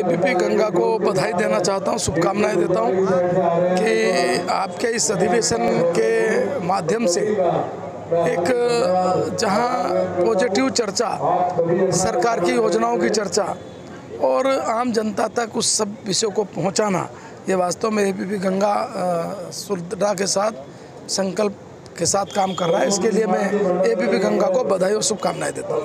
ABP Ganga को बधाई देना चाहता हूँ, शुभकामनाएँ देता हूँ कि आपके इस अधिवेशन के माध्यम से एक, जहाँ पॉजिटिव चर्चा, सरकार की योजनाओं की चर्चा और आम जनता तक उस सब विषयों को पहुँचाना, ये वास्तव में एबीपी गंगा सुरक्षा के साथ, संकल्प के साथ काम कर रहा है। इसके लिए मैं एबीपी गंगा को बधाई और शुभकामनाएँ देता हूँ।